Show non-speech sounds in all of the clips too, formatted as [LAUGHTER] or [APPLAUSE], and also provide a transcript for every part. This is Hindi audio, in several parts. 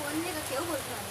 我那个挺会穿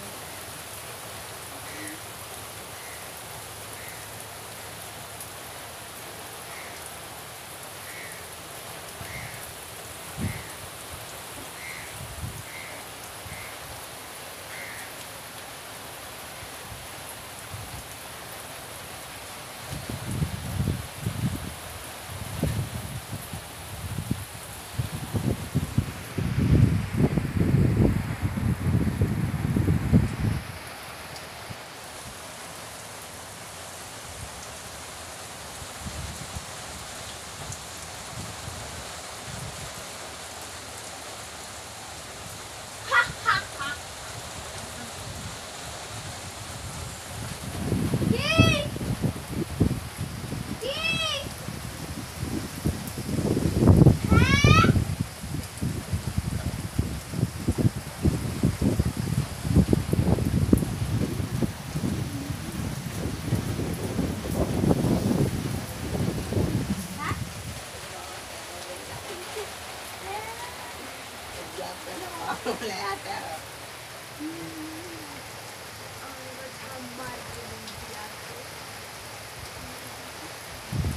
[LAUGHS]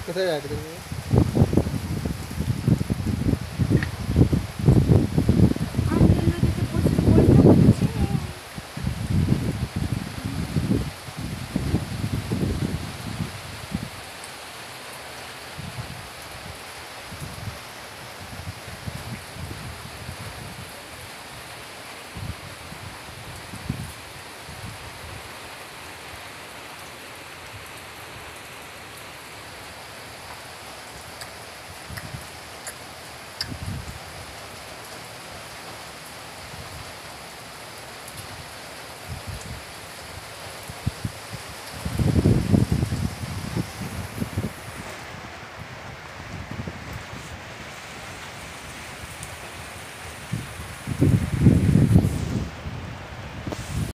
किधर जाए किधर